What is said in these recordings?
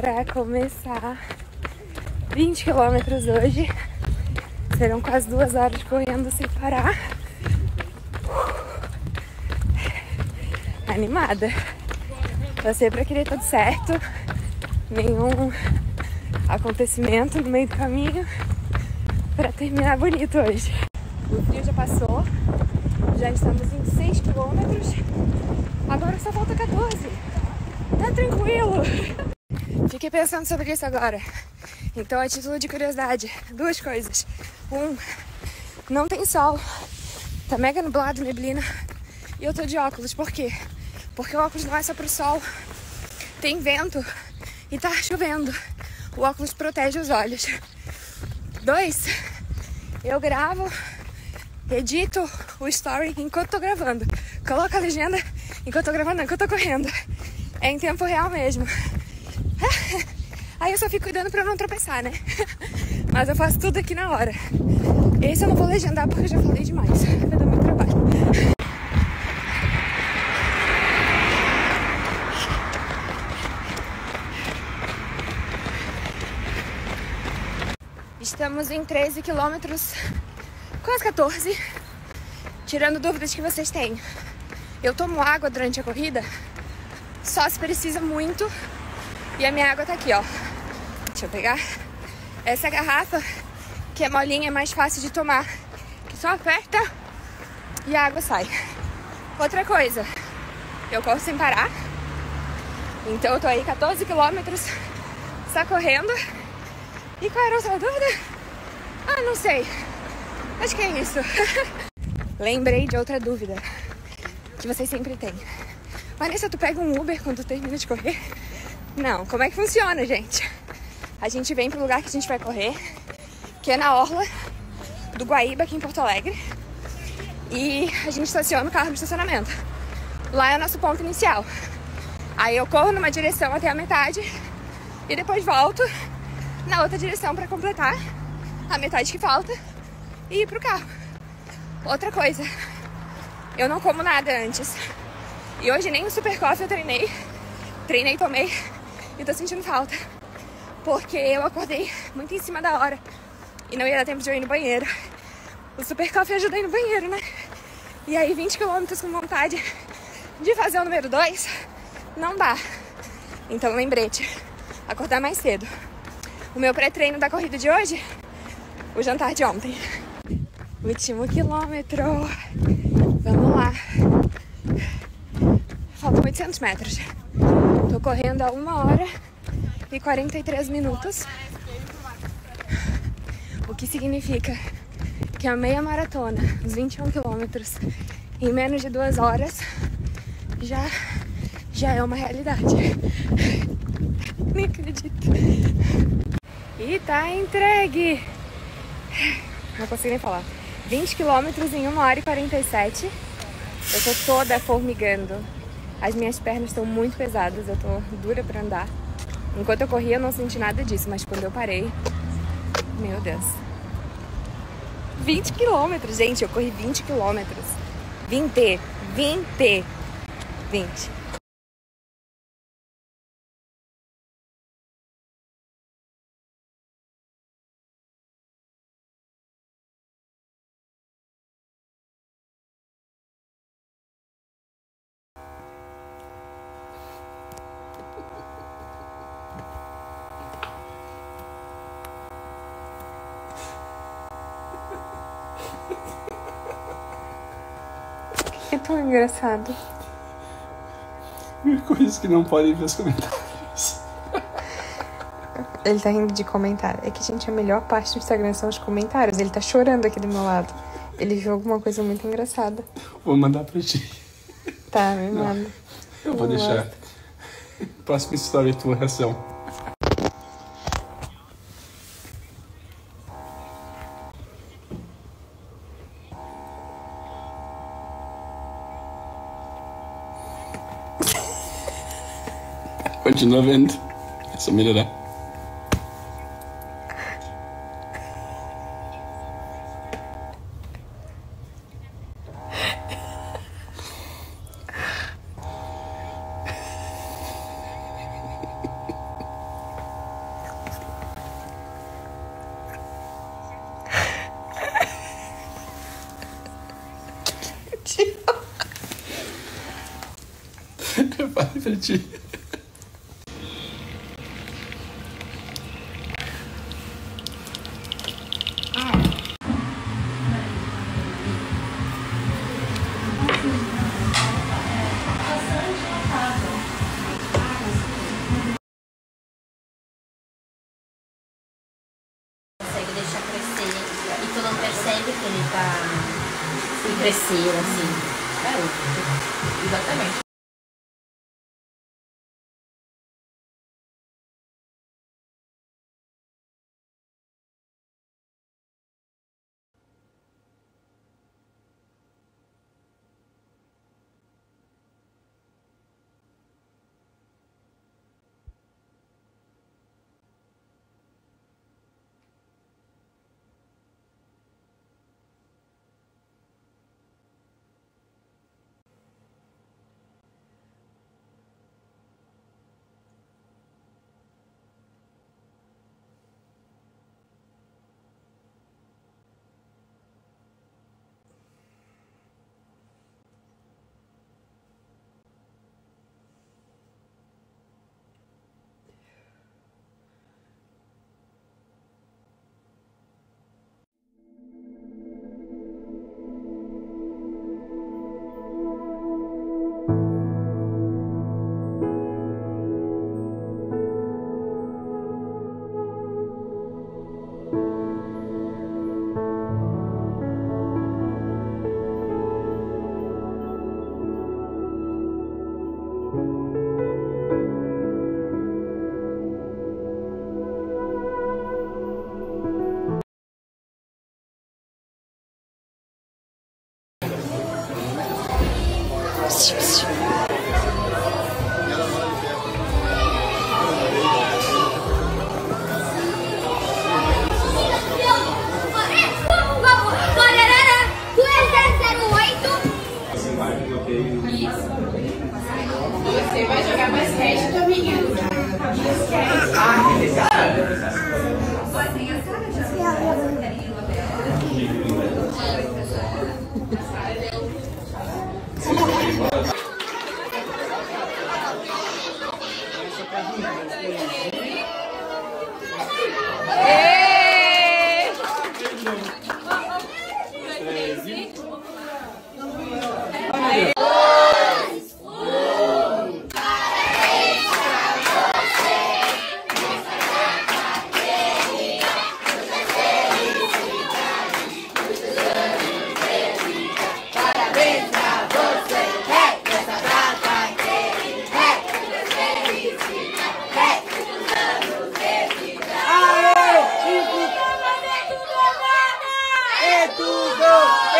Bora começar 20 quilômetros hoje. Serão quase duas horas correndo sem parar. Animada. Você pra querer tudo certo. Nenhum acontecimento no meio do caminho. Pra terminar bonito hoje. O frio já passou. Já estamos em 6 quilômetros. Agora só falta 14. Tá tranquilo. Fiquei pensando sobre isso agora. Então, a título de curiosidade, duas coisas. Um, não tem sol. Tá mega nublado, neblina. E eu tô de óculos. Por quê? Porque o óculos não é só pro sol. Tem vento e tá chovendo. O óculos protege os olhos. Dois, eu gravo, edito o story enquanto tô gravando. Coloco a legenda enquanto tô gravando, enquanto tô correndo. É em tempo real mesmo. Aí eu só fico cuidando pra não tropeçar, né? Mas eu faço tudo aqui na hora. Esse eu não vou legendar porque eu já falei demais. Vai dar muito trabalho. Estamos em 13 quilômetros, quase 14. Tirando dúvidas que vocês têm. Eu tomo água durante a corrida só se precisa muito. E a minha água tá aqui, ó. Deixa eu pegar. Essa garrafa, que é molinha, é mais fácil de tomar. Que só aperta e a água sai. Outra coisa, eu corro sem parar. Então eu tô aí 14 quilômetros só correndo. E qual era a outra dúvida? Ah, não sei. Acho que é isso. Lembrei de outra dúvida que vocês sempre têm. Vanessa, tu pega um Uber quando termina de correr? Não, como é que funciona, gente? A gente vem pro lugar que a gente vai correr, que é na Orla do Guaíba, aqui em Porto Alegre. E a gente estaciona o carro no estacionamento. Lá é o nosso ponto inicial. Aí eu corro numa direção até a metade e depois volto na outra direção para completar a metade que falta e ir pro carro. Outra coisa, eu não como nada antes. E hoje nem o super coffee eu treinei. Treinei, tomei e tô sentindo falta. Porque eu acordei muito em cima da hora e não ia dar tempo de eu ir no banheiro. O super coffee ajuda ir no banheiro, né? E aí 20 km com vontade de fazer o número 2 não dá. Então lembrete, acordar mais cedo. O meu pré-treino da corrida de hoje, o jantar de ontem. Último quilômetro. Vamos lá. Faltam 800 metros. Correndo há uma hora e 43 minutos. O que significa que a meia maratona, os 21 quilômetros, em menos de duas horas, já, já é uma realidade. Nem acredito. E tá entregue! Não consigo nem falar. 20 quilômetros em 1 hora e 47. Eu tô toda formigando. As minhas pernas estão muito pesadas, eu tô dura para andar. Enquanto eu corria, eu não senti nada disso, mas quando eu parei, meu Deus. 20 quilômetros, gente, eu corri 20 quilômetros. 20, 20, 20. Tão engraçado. Coisas que não podem ver os comentários. Ele tá rindo de comentário. É que, gente, a melhor parte do Instagram são os comentários. Ele tá chorando aqui do meu lado. Ele viu alguma coisa muito engraçada. Vou mandar pra ti. Tá, me manda. Eu vou deixar. Próxima história, tua reação. Punch in love end. Submitted すいません。Portugal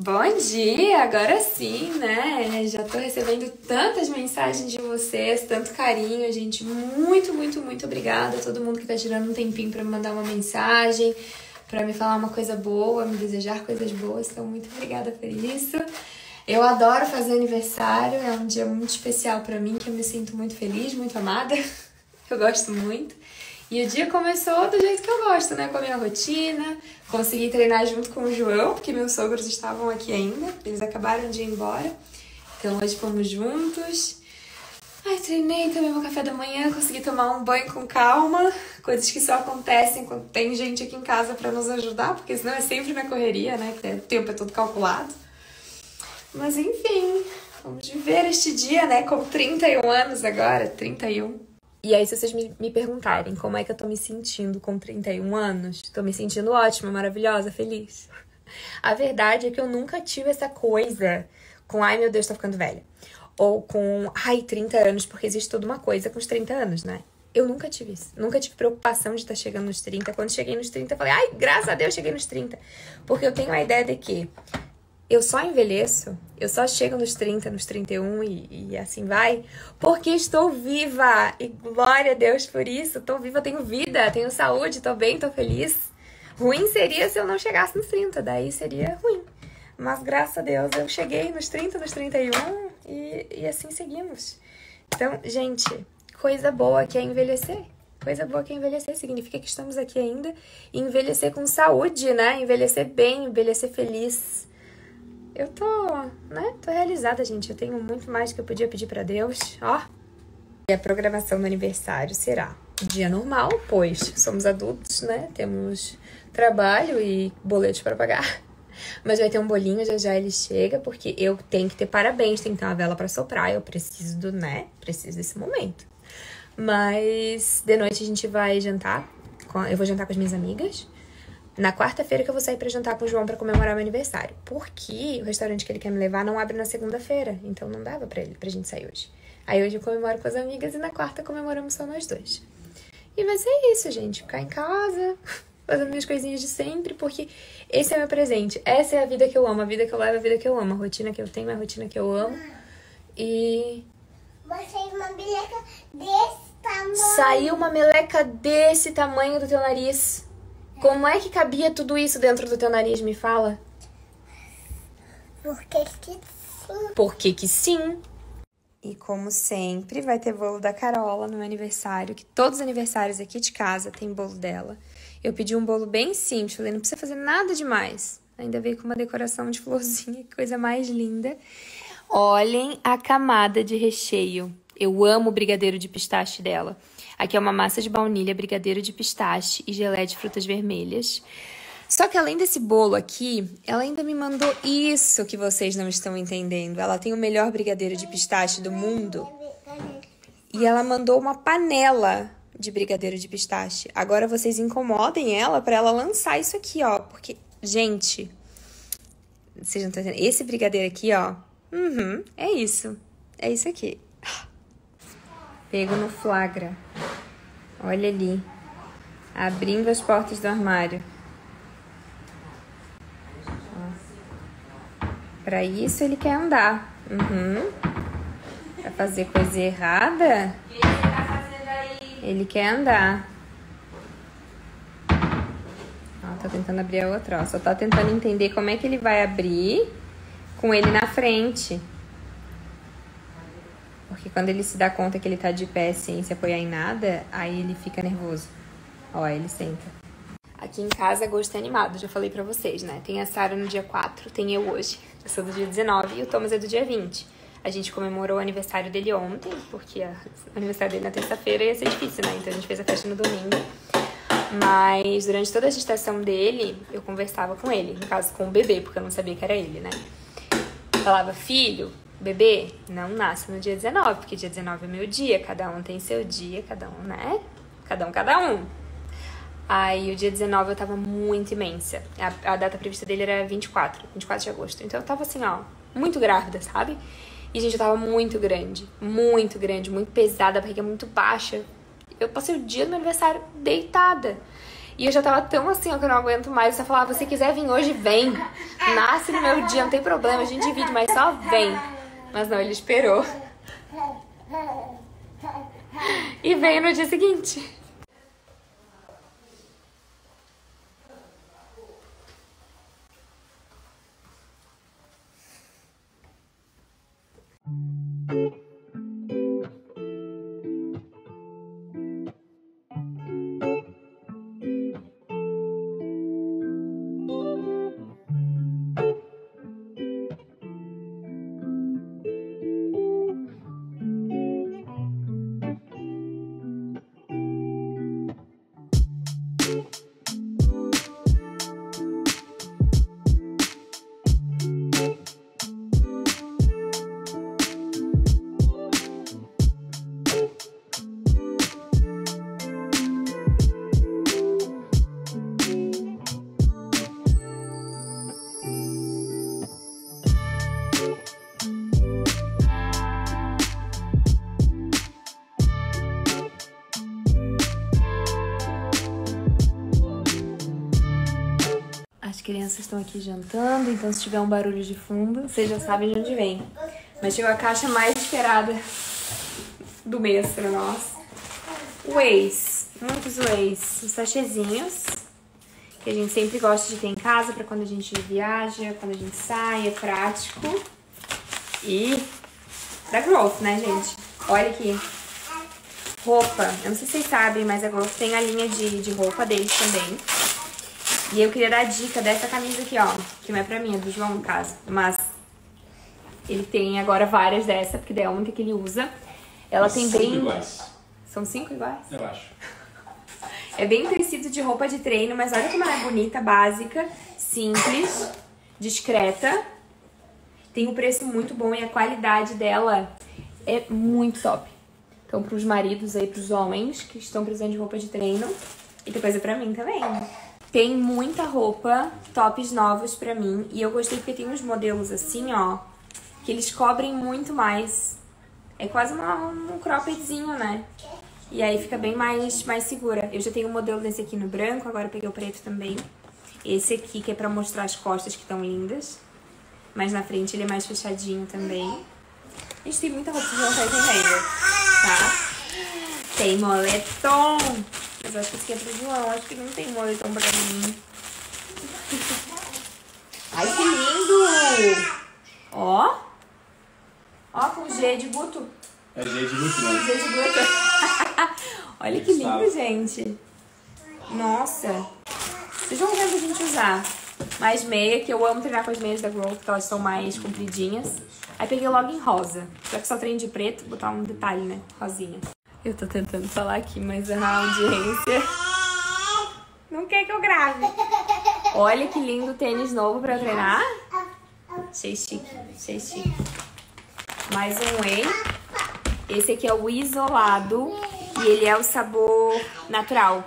Bom dia, agora sim, né? Já tô recebendo tantas mensagens de vocês, tanto carinho, gente. Muito, muito, muito obrigada a todo mundo que tá tirando um tempinho para me mandar uma mensagem, para me falar uma coisa boa, me desejar coisas boas. Então, muito obrigada por isso. Eu adoro fazer aniversário, é um dia muito especial para mim, que eu me sinto muito feliz, muito amada. Eu gosto muito. E o dia começou do jeito que eu gosto, né? Com a minha rotina. Consegui treinar junto com o João, porque meus sogros estavam aqui ainda. Eles acabaram de ir embora. Então hoje fomos juntos. Ai, treinei, tomei meu café da manhã, consegui tomar um banho com calma. Coisas que só acontecem quando tem gente aqui em casa para nos ajudar, porque senão é sempre na correria, né? Que o tempo é todo calculado. Mas enfim, vamos viver este dia, né? Com 31 anos agora, 31. E aí, se vocês me, me perguntarem como é que eu tô me sentindo com 31 anos, tô me sentindo ótima, maravilhosa, feliz. A verdade é que eu nunca tive essa coisa com ai meu Deus, tô ficando velha. Ou com ai, 30 anos, porque existe toda uma coisa com os 30 anos, né? Eu nunca tive isso. Nunca tive preocupação de estar chegando nos 30. Quando cheguei nos 30, eu falei, ai, graças a Deus cheguei nos 30. Porque eu tenho a ideia de que eu só envelheço, eu só chego nos 30, nos 31 e, e assim vai, porque estou viva. E glória a Deus por isso. Estou viva, tenho vida, tenho saúde, estou bem, estou feliz. Ruim seria se eu não chegasse nos 30, daí seria ruim. Mas graças a Deus eu cheguei nos 30, nos 31 e, e assim seguimos. Então, gente, coisa boa que é envelhecer. Coisa boa que é envelhecer significa que estamos aqui ainda. E envelhecer com saúde, né? Envelhecer bem, envelhecer feliz eu tô, né? Tô realizada, gente. Eu tenho muito mais que eu podia pedir para Deus, ó. E a programação do aniversário será dia normal, pois somos adultos, né? Temos trabalho e boletos para pagar. Mas vai ter um bolinho, já já ele chega, porque eu tenho que ter parabéns, tem que ter uma vela para soprar, eu preciso do, né? Preciso desse momento. Mas de noite a gente vai jantar, eu vou jantar com as minhas amigas na quarta-feira que eu vou sair para jantar com o João para comemorar meu aniversário. Porque o restaurante que ele quer me levar não abre na segunda-feira, então não dava para ele pra gente sair hoje. Aí hoje eu comemoro com as amigas e na quarta comemoramos só nós dois. E vai ser isso, gente, ficar em casa, fazendo minhas coisinhas de sempre, porque esse é meu presente. Essa é a vida que eu amo, a vida que eu levo, a vida que eu amo, a rotina que eu tenho, a rotina que eu amo. E Você uma meleca desse tamanho. saiu uma meleca desse tamanho do teu nariz. Como é que cabia tudo isso dentro do teu nariz, me fala? Porque que sim. Por que que sim? E como sempre, vai ter bolo da Carola no meu aniversário, que todos os aniversários aqui de casa tem bolo dela. Eu pedi um bolo bem simples, falei, não precisa fazer nada demais. Ainda veio com uma decoração de florzinha, que coisa mais linda. Olhem a camada de recheio. Eu amo o brigadeiro de pistache dela. Aqui é uma massa de baunilha, brigadeiro de pistache e gelé de frutas vermelhas. Só que além desse bolo aqui, ela ainda me mandou isso que vocês não estão entendendo. Ela tem o melhor brigadeiro de pistache do mundo. E ela mandou uma panela de brigadeiro de pistache. Agora vocês incomodem ela para ela lançar isso aqui, ó. Porque, gente, vocês não estão entendendo. Esse brigadeiro aqui, ó. Uhum, é isso. É isso aqui. Pego no flagra. Olha ali. Abrindo as portas do armário. Para isso ele quer andar. Uhum. Pra fazer coisa errada. Ele quer andar. Ó, tá tentando abrir a outra, ó. Só tá tentando entender como é que ele vai abrir com ele na frente. Porque quando ele se dá conta que ele tá de pé sem se apoiar em nada, aí ele fica nervoso. Ó, ele senta. Aqui em casa, gosto é animado, já falei pra vocês, né? Tem a Sara no dia 4, tem eu hoje. Eu sou do dia 19 e o Thomas é do dia 20. A gente comemorou o aniversário dele ontem, porque o aniversário dele na terça-feira ia ser difícil, né? Então a gente fez a festa no domingo. Mas durante toda a gestação dele, eu conversava com ele, no caso com o bebê, porque eu não sabia que era ele, né? Falava, filho, bebê, não nasce no dia 19, porque dia 19 é meu dia, cada um tem seu dia, cada um, né? Cada um, cada um. Aí o dia 19 eu tava muito imensa. A, a data prevista dele era 24, 24 de agosto. Então eu tava assim, ó, muito grávida, sabe? E, gente, eu tava muito grande. Muito grande, muito pesada, a barriga muito baixa. Eu passei o dia do meu aniversário deitada. E eu já tava tão assim, ó, que eu não aguento mais. Eu falava, se quiser vir hoje, vem. Nasce no meu dia, não tem problema, a gente divide, mas só vem. Mas não, ele esperou. E veio no dia seguinte. As aqui jantando, então se tiver um barulho de fundo, vocês já sabem de onde vem. Mas chegou a caixa mais esperada do mês pra nós. Ways, muitos ways, os sachezinhos, que a gente sempre gosta de ter em casa pra quando a gente viaja, quando a gente sai, é prático. E da Growth, né, gente? Olha aqui. Roupa, eu não sei se vocês sabem, mas a Growth tem a linha de, de roupa deles também. E eu queria dar dica dessa camisa aqui, ó. Que não é pra mim, é do João, no caso. Mas ele tem agora várias dessa, porque daí é a única que ele usa. Ela tem Cinco bem... iguais, São cinco iguais? eu acho. É bem tecido de roupa de treino, mas olha como ela é bonita, básica, simples, discreta. Tem um preço muito bom e a qualidade dela é muito top. Então, pros maridos aí, pros homens que estão precisando de roupa de treino. E tem coisa pra mim também. Tem muita roupa, tops novos pra mim. E eu gostei porque tem uns modelos assim, ó, que eles cobrem muito mais. É quase uma, um croppedzinho, né? E aí fica bem mais, mais segura. Eu já tenho um modelo desse aqui no branco, agora eu peguei o preto também. Esse aqui que é pra mostrar as costas que estão lindas. Mas na frente ele é mais fechadinho também. A gente tem muita roupa que não tá entendendo, tá? Tem moletom. Mas eu acho que esse aqui é pro João. Acho que não tem moletom pra mim. Ai, que lindo! Ó. Ó, com G de buto. É jeito de luto, né? G de buto. Olha que lindo, gente. Nossa. Vocês vão vendo a gente usar. Mais meia, que eu amo treinar com as meias da Growth, porque elas são mais compridinhas. Aí peguei logo em rosa. Já que só treino de preto, vou botar um detalhe, né? Rosinha. Eu tô tentando falar aqui, mas a audiência não quer que eu grave. Olha que lindo tênis novo pra treinar. Achei chique, achei chique. Mais um whey. Esse aqui é o isolado e ele é o sabor natural.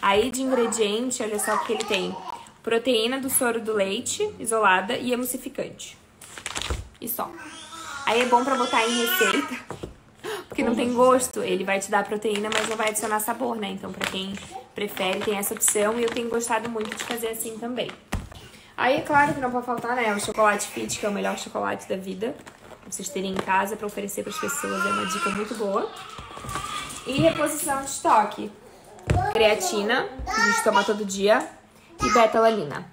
Aí de ingrediente, olha só o que ele tem. Proteína do soro do leite, isolada, e emulsificante. E só. Aí é bom pra botar em receita, porque não tem gosto. Ele vai te dar proteína, mas não vai adicionar sabor, né? Então pra quem prefere, tem essa opção. E eu tenho gostado muito de fazer assim também. Aí é claro que não pode faltar, né? O chocolate fit, que é o melhor chocolate da vida. Pra vocês terem em casa pra oferecer pras pessoas. É uma dica muito boa. E reposição de estoque. Creatina, que a gente toma todo dia. E betalanina.